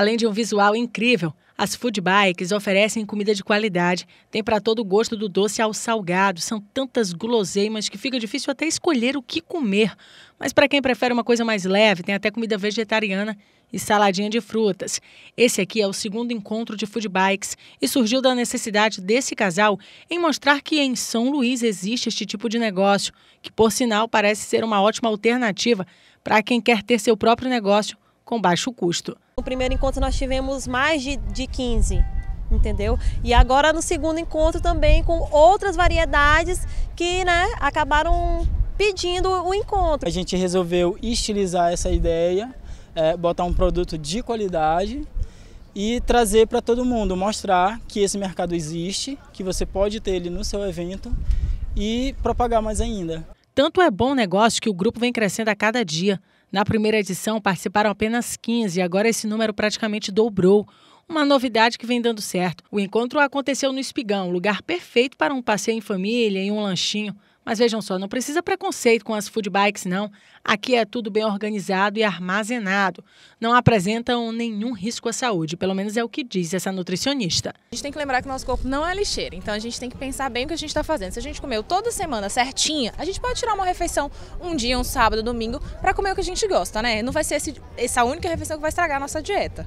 Além de um visual incrível, as food bikes oferecem comida de qualidade. Tem para todo o gosto do doce ao salgado. São tantas guloseimas que fica difícil até escolher o que comer. Mas para quem prefere uma coisa mais leve, tem até comida vegetariana e saladinha de frutas. Esse aqui é o segundo encontro de food bikes e surgiu da necessidade desse casal em mostrar que em São Luís existe este tipo de negócio, que por sinal parece ser uma ótima alternativa para quem quer ter seu próprio negócio com baixo custo. No primeiro encontro nós tivemos mais de, de 15, entendeu? E agora no segundo encontro também com outras variedades que né, acabaram pedindo o encontro. A gente resolveu estilizar essa ideia, é, botar um produto de qualidade e trazer para todo mundo, mostrar que esse mercado existe, que você pode ter ele no seu evento e propagar mais ainda. Tanto é bom negócio que o grupo vem crescendo a cada dia. Na primeira edição participaram apenas 15 e agora esse número praticamente dobrou. Uma novidade que vem dando certo. O encontro aconteceu no Espigão, lugar perfeito para um passeio em família e um lanchinho. Mas vejam só, não precisa preconceito com as food bikes, não. Aqui é tudo bem organizado e armazenado. Não apresentam nenhum risco à saúde, pelo menos é o que diz essa nutricionista. A gente tem que lembrar que o nosso corpo não é lixeira, então a gente tem que pensar bem o que a gente está fazendo. Se a gente comeu toda semana certinha, a gente pode tirar uma refeição um dia, um sábado, domingo, para comer o que a gente gosta, né? Não vai ser esse, essa única refeição que vai estragar a nossa dieta.